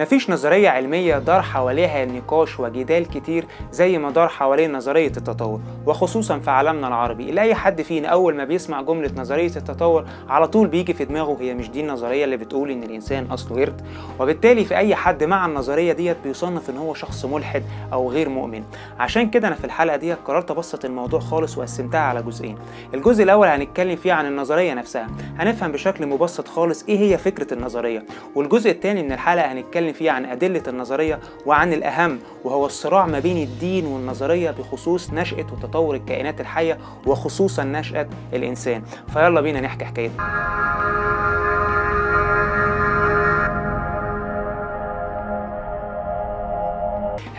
مفيش نظرية علمية دار حواليها نقاش وجدال كتير زي ما دار حوالين نظرية التطور وخصوصا في عالمنا العربي. اللي أي حد فينا أول ما بيسمع جملة نظرية التطور على طول بيجي في دماغه هي مش دي النظرية اللي بتقول إن الإنسان أصله قرد؟ وبالتالي في أي حد مع النظرية ديت بيصنف إن هو شخص ملحد أو غير مؤمن. عشان كده أنا في الحلقة ديت قررت أبسط الموضوع خالص وقسمتها على جزئين. الجزء الأول هنتكلم فيه عن النظرية نفسها. هنفهم بشكل مبسط خالص إيه هي فكرة النظرية. والجزء الثاني من الحلقة هنتكلم فيه عن أدلة النظرية وعن الأهم وهو الصراع ما بين الدين والنظرية بخصوص نشأة وتطور الكائنات الحية وخصوصا نشأة الإنسان. فيلا بينا نحكي حكايتنا.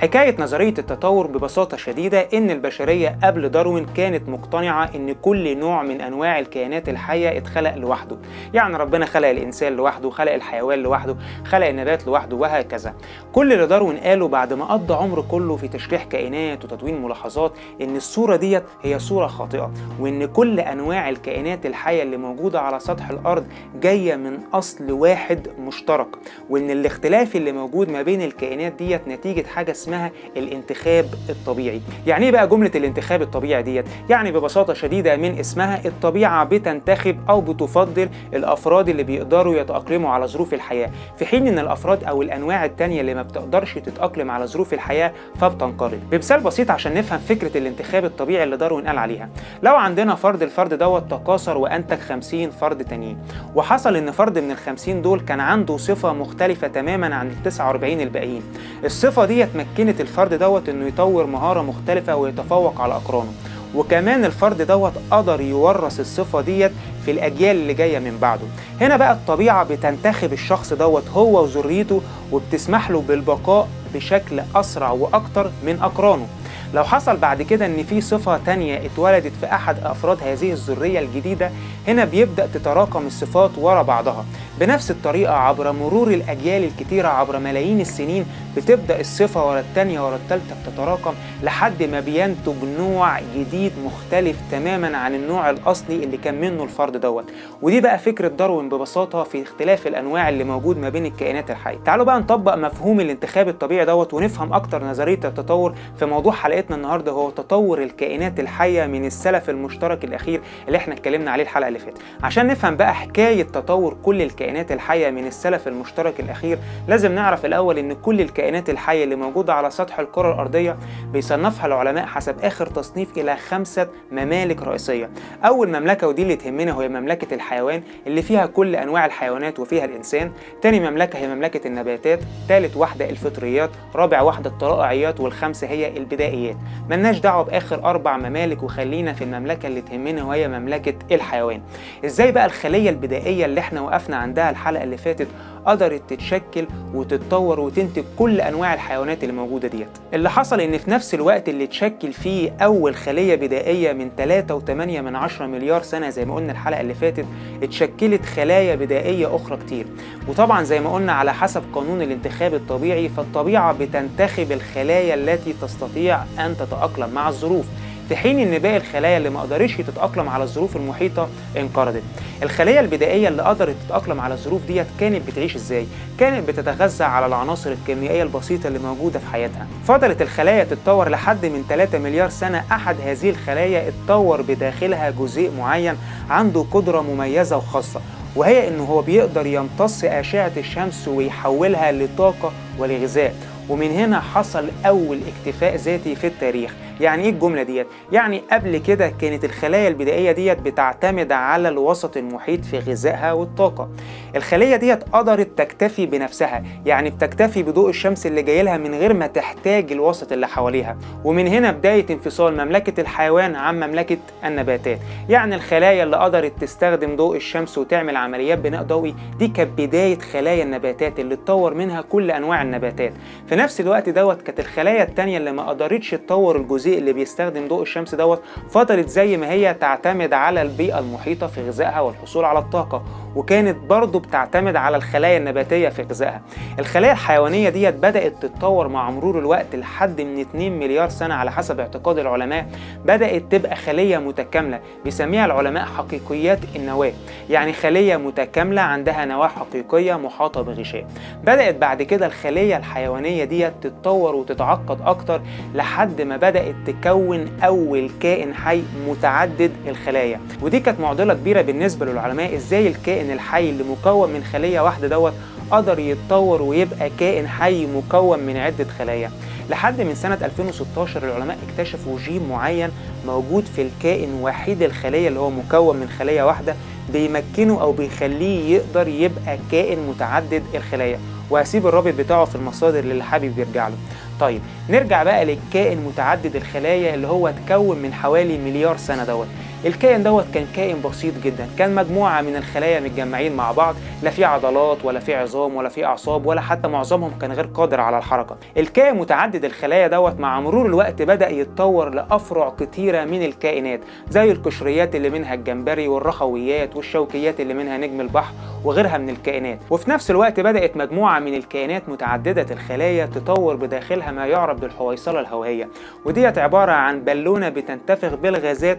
حكاية نظرية التطور ببساطة شديدة إن البشرية قبل داروين كانت مقتنعة إن كل نوع من أنواع الكائنات الحية اتخلق لوحده، يعني ربنا خلق الإنسان لوحده، خلق الحيوان لوحده، خلق النبات لوحده وهكذا. كل اللي داروين قاله بعد ما قضى عمره كله في تشريح كائنات وتدوين ملاحظات إن الصورة ديت هي صورة خاطئة، وإن كل أنواع الكائنات الحية اللي موجودة على سطح الأرض جاية من أصل واحد مشترك، وإن الاختلاف اللي موجود ما بين الكائنات ديت نتيجة حاجة اسمها الانتخاب الطبيعي. يعني إيه بقى جملة الانتخاب الطبيعي ديت؟ يعني ببساطة شديدة من اسمها الطبيعة بتنتخب أو بتفضل الأفراد اللي بيقدروا يتأقلموا على ظروف الحياة. في حين إن الأفراد أو الأنواع التانية اللي ما بتقدرش تتأقلم على ظروف الحياة فبتنقرض. بمثال بسيط عشان نفهم فكرة الانتخاب الطبيعي اللي داروين قال عليها. لو عندنا فرد الفرد دوت تكاثر وأنتج 50 فرد تانيين. وحصل إن فرد من ال 50 دول كان عنده صفة مختلفة تماما عن ال 49 الباقيين. الصفة ديت مكنت الفرد دوت إنه يطور مهارة مختلفة ويتفوق على أقرانه. وكمان الفرد دوت قدر يورث الصفة ديت في الأجيال اللي جاية من بعده. هنا بقى الطبيعة بتنتخب الشخص دوت هو وذريته وبتسمح له بالبقاء بشكل أسرع وأكتر من أقرانه. لو حصل بعد كده إن في صفة تانية اتولدت في أحد أفراد هذه الذرية الجديدة هنا بيبدأ تتراكم الصفات ورا بعضها. بنفس الطريقة عبر مرور الأجيال الكتيرة عبر ملايين السنين بتبدأ الصفة ورا التانية ورا التالتة بتتراكم لحد ما بينتج نوع جديد مختلف تماما عن النوع الأصلي اللي كان منه الفرد دوت. ودي بقى فكرة داروين ببساطة في اختلاف الأنواع اللي موجود ما بين الكائنات الحية. تعالوا بقى نطبق مفهوم الانتخاب الطبيعي دوت ونفهم أكتر نظرية التطور في موضوع حلقتنا النهاردة هو تطور الكائنات الحية من السلف المشترك الأخير اللي إحنا اتكلمنا عليه الحلقة اللي فاتت. عشان نفهم بقى حكاية تطور كل الكائنات الحية من السلف المشترك الأخير لازم نعرف الأول إن كل الكائنات الحية اللي موجودة على سطح الكرة الأرضية بيصنفها العلماء حسب آخر تصنيف إلى خمسة ممالك رئيسية. أول مملكة ودي اللي تهمنا هي مملكة الحيوان اللي فيها كل أنواع الحيوانات وفيها الإنسان. تاني مملكة هي مملكة النباتات. تالت واحدة الفطريات. رابع واحدة الطرائعيات. والخامسة هي البدائيات. ملناش دعوة بآخر أربع ممالك وخلينا في المملكة اللي تهمنا وهي مملكة الحيوان. إزاي بقى الخلية البدائية اللي إحنا وقفنا عندها الحلقة اللي فاتت قدرت تتشكل وتتطور وتنتج كل أنواع الحيوانات اللي موجودة ديت؟ اللي حصل إن في نفس الوقت اللي اتشكل فيه أول خلية بدائية من 3.8 من 10 مليار سنة زي ما قلنا الحلقة اللي فاتت اتشكلت خلايا بدائية أخرى كتير. وطبعا زي ما قلنا على حسب قانون الانتخاب الطبيعي فالطبيعة بتنتخب الخلايا التي تستطيع أن تتأقلم مع الظروف في حين إن باقي الخلايا اللي ما قدرتش تتأقلم على الظروف المحيطة انقرضت. الخليه البدائية اللي قدرت تتأقلم على الظروف ديت كانت بتعيش إزاي؟ كانت بتتغذى على العناصر الكيميائية البسيطة اللي موجودة في حياتها. فضلت الخلايا تتطور لحد من 3 مليار سنة أحد هذه الخلايا اتطور بداخلها جزيء معين عنده قدرة مميزة وخاصة وهي انه هو بيقدر يمتص أشعة الشمس ويحولها لطاقة ولغذاء. ومن هنا حصل أول اكتفاء ذاتي في التاريخ. يعني إيه الجملة ديت؟ يعني قبل كده كانت الخلايا البدائية ديت بتعتمد على الوسط المحيط في غذائها والطاقة. الخلية ديت قدرت تكتفي بنفسها يعني بتكتفي بضوء الشمس اللي جاي لها من غير ما تحتاج الوسط اللي حواليها. ومن هنا بداية انفصال مملكة الحيوان عن مملكة النباتات. يعني الخلايا اللي قدرت تستخدم ضوء الشمس وتعمل عمليات بناء ضوئي دي كانت بداية خلايا النباتات اللي اتطور منها كل أنواع النباتات. في نفس الوقت دوت كانت الخلايا التانية اللي ما قدرتش تطور الجزيء اللي بيستخدم ضوء الشمس دوت فضلت زي ما هي تعتمد على البيئة المحيطة في غذائها والحصول على الطاقة. وكانت برضه بتعتمد على الخلايا النباتية في غذائها. الخلايا الحيوانية ديت بدأت تتطور مع مرور الوقت لحد من 2 مليار سنة على حسب اعتقاد العلماء بدأت تبقى خلية متكاملة بيسميها العلماء حقيقيات النواة. يعني خلية متكاملة عندها نواة حقيقية محاطة بغشاء. بدأت بعد كده الخلية الحيوانية ديت تتطور وتتعقد أكتر لحد ما بدأت تكون أول كائن حي متعدد الخلايا. ودي كانت معضلة كبيرة بالنسبة للعلماء إزاي الكائن الحي اللي مكون من خلية واحدة دوت قدر يتطور ويبقى كائن حي مكون من عدة خلايا. لحد من سنة 2016 العلماء اكتشفوا جين معين موجود في الكائن وحيد الخلية اللي هو مكون من خلية واحدة بيمكنه أو بيخليه يقدر يبقى كائن متعدد الخلايا. وهسيب الرابط بتاعه في المصادر اللي حابب يرجع له. طيب نرجع بقى للكائن متعدد الخلايا اللي هو اتكون من حوالي مليار سنة دوت. الكائن دوت كان كائن بسيط جدا كان مجموعة من الخلايا متجمعين مع بعض لا في عضلات ولا في عظام ولا في أعصاب ولا حتى معظمهم كان غير قادر على الحركة. الكائن متعدد الخلايا دوت مع مرور الوقت بدأ يتطور لأفرع كتيرة من الكائنات زي القشريات اللي منها الجمبري والرخويات والشوكيات اللي منها نجم البحر وغيرها من الكائنات. وفي نفس الوقت بدأت مجموعة من الكائنات متعددة الخلايا تطور بداخلها ما يعرف بالحويصلة الهوائية. وديت عبارة عن بالونة بتنتفخ بالغازات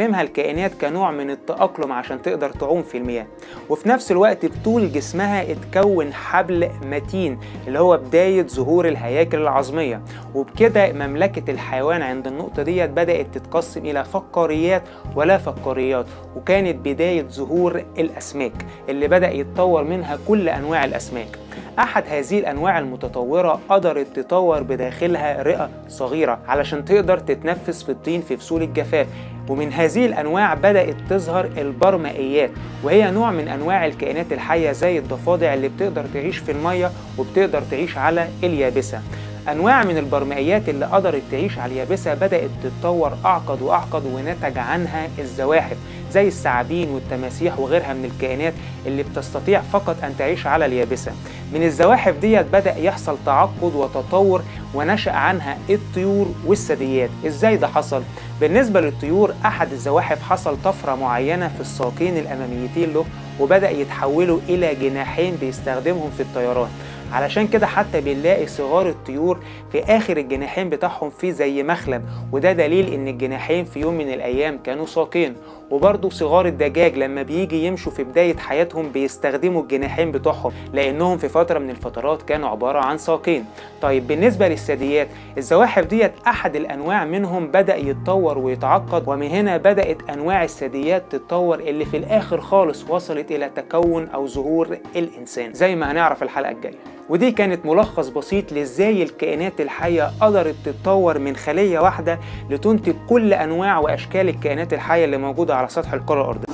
بتستخدمها الكائنات كنوع من التأقلم عشان تقدر تعوم في المياه. وفي نفس الوقت بطول جسمها اتكون حبل متين اللي هو بداية ظهور الهياكل العظمية. وبكده مملكة الحيوان عند النقطة ديت بدأت تتقسم إلى فقاريات ولا فقاريات وكانت بداية ظهور الأسماك اللي بدأ يتطور منها كل أنواع الأسماك. أحد هذه الأنواع المتطورة قدرت تطور بداخلها رئة صغيرة علشان تقدر تتنفس في الطين في فصول الجفاف. ومن هذه الأنواع بدأت تظهر البرمائيات وهي نوع من أنواع الكائنات الحية زي الضفادع اللي بتقدر تعيش في المية وبتقدر تعيش على اليابسة. أنواع من البرمائيات اللي قدرت تعيش على اليابسة بدأت تتطور أعقد وأعقد ونتج عنها الزواحف زي الثعابين والتماسيح وغيرها من الكائنات اللي بتستطيع فقط أن تعيش على اليابسة. من الزواحف ديت بدأ يحصل تعقد وتطور ونشأ عنها الطيور والثدييات. إزاي ده حصل؟ بالنسبة للطيور أحد الزواحف حصل طفرة معينة في الساقين الأماميتين له وبدأ يتحولوا إلى جناحين بيستخدمهم في الطيران. علشان كده حتى بنلاقي صغار الطيور في آخر الجناحين بتاعهم في زي مخلب وده دليل إن الجناحين في يوم من الأيام كانوا ساقين. وبرضه صغار الدجاج لما بيجي يمشوا في بداية حياتهم بيستخدموا الجناحين بتوعهم لأنهم في فترة من الفترات كانوا عبارة عن ساقين. طيب بالنسبة للثدييات الزواحف ديت أحد الأنواع منهم بدأ يتطور ويتعقد ومن هنا بدأت أنواع الثدييات تتطور اللي في الآخر خالص وصلت إلى تكون أو ظهور الإنسان زي ما هنعرف الحلقة الجاية. ودي كانت ملخص بسيط لإزاي الكائنات الحية قدرت تتطور من خلية واحدة لتنتج كل أنواع وأشكال الكائنات الحية اللي موجودة على سطح الكرة الأرضية.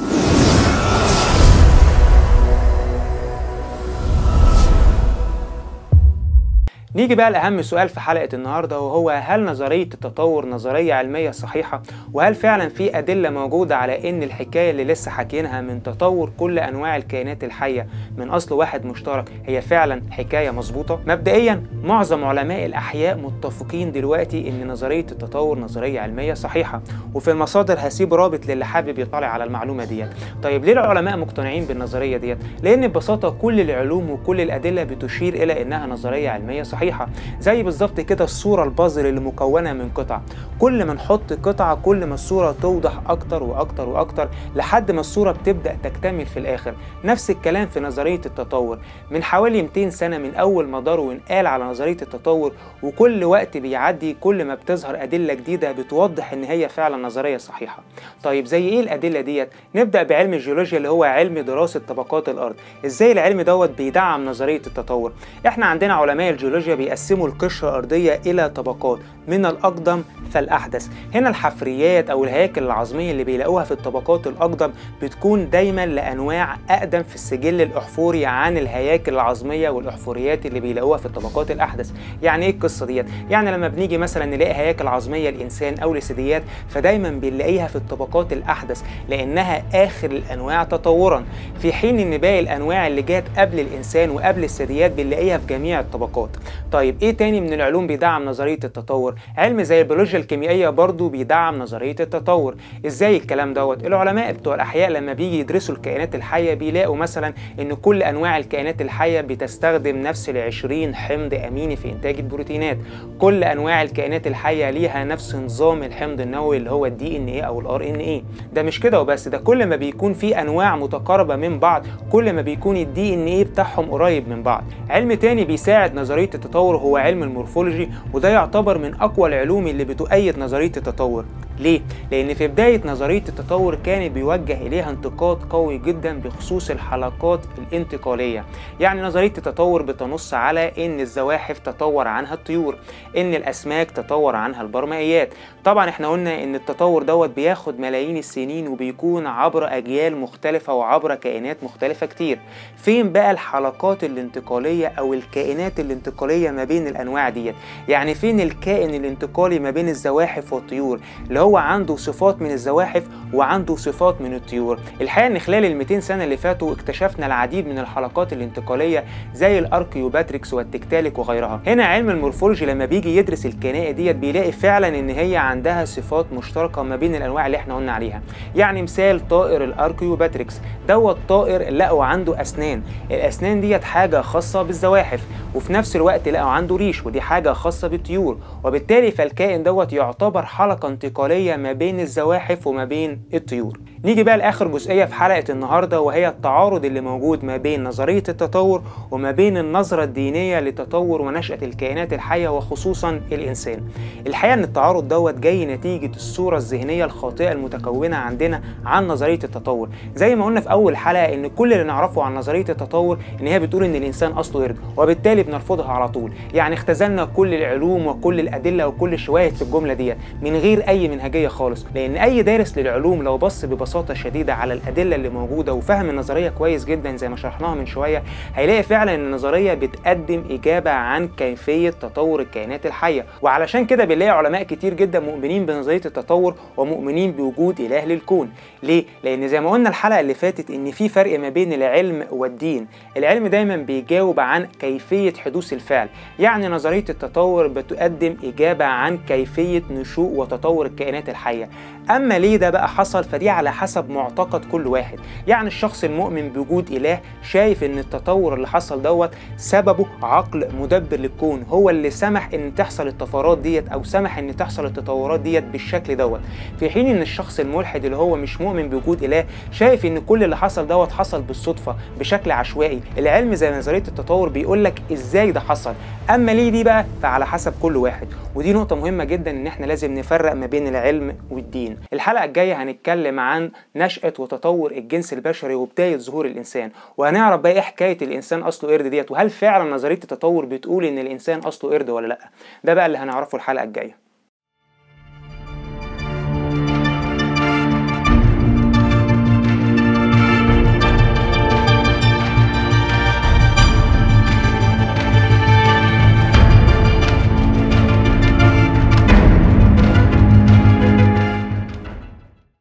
نيجي بقى لأهم سؤال في حلقة النهاردة وهو هل نظرية التطور نظرية علمية صحيحة؟ وهل فعلا في أدلة موجودة على إن الحكاية اللي لسه حكيناها من تطور كل أنواع الكائنات الحية من أصل واحد مشترك هي فعلا حكاية مظبوطة؟ مبدئيا معظم علماء الأحياء متفقين دلوقتي إن نظرية التطور نظرية علمية صحيحة وفي المصادر هسيب رابط للي حابب يطلع على المعلومة ديت. طيب ليه العلماء مقتنعين بالنظرية ديت؟ لأن ببساطة كل العلوم وكل الأدلة بتشير إلى إنها نظرية علمية صحيحة صحيحة. زي بالظبط كده الصورة البازل اللي مكونة من قطع. كل ما نحط قطعة كل ما الصورة توضح أكتر وأكتر وأكتر لحد ما الصورة بتبدأ تكتمل في الآخر. نفس الكلام في نظرية التطور. من حوالي 200 سنة من أول ما داروين قال على نظرية التطور وكل وقت بيعدي كل ما بتظهر أدلة جديدة بتوضح إن هي فعلا نظرية صحيحة. طيب زي إيه الأدلة ديت؟ نبدأ بعلم الجيولوجيا اللي هو علم دراسة طبقات الأرض. إزاي العلم دوت بيدعم نظرية التطور؟ إحنا عندنا علماء الجيولوجيا بيقسموا القشرة الأرضية إلى طبقات من الأقدم فالأحدث. هنا الحفريات أو الهياكل العظمية اللي بيلاقوها في الطبقات الأقدم بتكون دايما لأنواع أقدم في السجل الأحفوري عن الهياكل العظمية والأحفوريات اللي بيلاقوها في الطبقات الأحدث. يعني إيه القصة ديت؟ يعني لما بنيجي مثلا نلاقي هياكل عظمية لإنسان أو لثدييات فدايما بنلاقيها في الطبقات الأحدث لأنها آخر الأنواع تطورا. في حين إن باقي الأنواع اللي جات قبل الإنسان وقبل الثدييات بنلاقيها في جميع الطبقات. طيب إيه تاني من العلوم بيدعم نظرية التطور؟ علم زي البيولوجيا الكيميائية برضو بيدعم نظرية التطور. إزاي الكلام دوت؟ العلماء بتوع الأحياء لما بيجي يدرسوا الكائنات الحية بيلاقوا مثلا إن كل أنواع الكائنات الحية بتستخدم نفس ال 20 حمض أميني في إنتاج البروتينات. كل أنواع الكائنات الحية ليها نفس نظام الحمض النووي اللي هو الدي إن إيه أو الآر إن إيه. ده مش كده وبس ده كل ما بيكون في أنواع متقاربة من بعض كل ما بيكون ال DNA بتاعهم قريب من بعض. علم تاني بيساعد نظرية التطور هو علم المورفولوجي وده يعتبر من أقوى العلوم اللي بتؤيد نظرية التطور. ليه؟ لأن في بداية نظرية التطور كان بيوجه إليها انتقاد قوي جدا بخصوص الحلقات الانتقالية. يعني نظرية التطور بتنص على إن الزواحف تطور عنها الطيور إن الأسماك تطور عنها البرمائيات. طبعا إحنا قلنا إن التطور دوت بياخد ملايين السنين وبيكون عبر أجيال مختلفة وعبر كائنات مختلفة كتير. فين بقى الحلقات الانتقالية أو الكائنات الانتقالية ما بين الأنواع ديت؟ يعني فين الكائن الانتقالي ما بين الزواحف والطيور؟ اللي هو عنده صفات من الزواحف وعنده صفات من الطيور. الحقيقة إن خلال ال 200 سنة اللي فاتوا اكتشفنا العديد من الحلقات الانتقالية زي ال Archaeopteryx وال Tiktaalik وغيرها. هنا علم المورفولوجي لما بيجي يدرس الكائنات ديت بيلاقي فعلا إن هي عندها صفات مشتركة ما بين الأنواع اللي إحنا قلنا عليها. يعني مثال طائر الأركيوباتريكس. دوت طائر لقوا عنده أسنان. الأسنان ديت حاجة خاصة بالزواحف وفي نفس الوقت لقوا عنده ريش ودي حاجة خاصة بالطيور. وبالتالي فالكائن دوت يعتبر حلقة انتقالية ما بين الزواحف وما بين الطيور. نيجي بقى لآخر جزئية في حلقة النهارده وهي التعارض اللي موجود ما بين نظرية التطور وما بين النظرة الدينية لتطور ونشأة الكائنات الحية وخصوصا الإنسان. الحقيقة إن التعارض دوت جاي نتيجة الصورة الذهنية الخاطئة المتكونة عندنا عن نظرية التطور. زي ما قلنا في أول حلقة إن كل اللي نعرفه عن نظرية التطور إن هي بتقول إن الإنسان أصله قرد وبالتالي بنرفضها على طول. يعني اختزلنا كل العلوم وكل الأدلة وكل الشواهد في الجملة ديت من غير أي منهجية خالص لأن أي دارس للعلوم لو بص ببساطة شديدة على الأدلة اللي موجودة وفهم النظرية كويس جدا زي ما شرحناها من شوية هيلاقي فعلا إن النظرية بتقدم إجابة عن كيفية تطور الكائنات الحية. وعلشان كده بنلاقي علماء كتير جدا مؤمنين بنظرية التطور ومؤمنين بوجود إله للكون. ليه؟ لأن زي ما قلنا الحلقة اللي فاتت إن في فرق ما بين العلم والدين. العلم دايما بيجاوب عن كيفية حدوث الفعل. يعني نظرية التطور بتقدم إجابة عن كيفية نشوء وتطور الكائنات الحية. أما ليه ده بقى حصل؟ فدي على حسب معتقد كل واحد. يعني الشخص المؤمن بوجود إله شايف إن التطور اللي حصل دوت سببه عقل مدبر للكون. هو اللي سمح إن تحصل الطفرات ديت أو سمح إن تحصل التطورات ديت بالشكل دوت. في حين إن الشخص الملحد اللي هو مش مؤمن بوجود إله شايف إن كل اللي حصل دوت حصل بالصدفة بشكل عشوائي. العلم زي نظرية التطور بيقول لك إزاي ده حصل. أما ليه دي بقى؟ فعلى حسب كل واحد. ودي نقطة مهمة جدا إن إحنا لازم نفرق ما بين العلم والدين. الحلقة الجاية هنتكلم عن نشأة وتطور الجنس البشري وبداية ظهور الإنسان. وهنعرف بقى إيه حكاية الإنسان أصله قرد ديت وهل فعلا نظرية التطور بتقول إن الإنسان أصله قرد ولا لأ. ده بقى اللي هنعرفه الحلقة الجاية.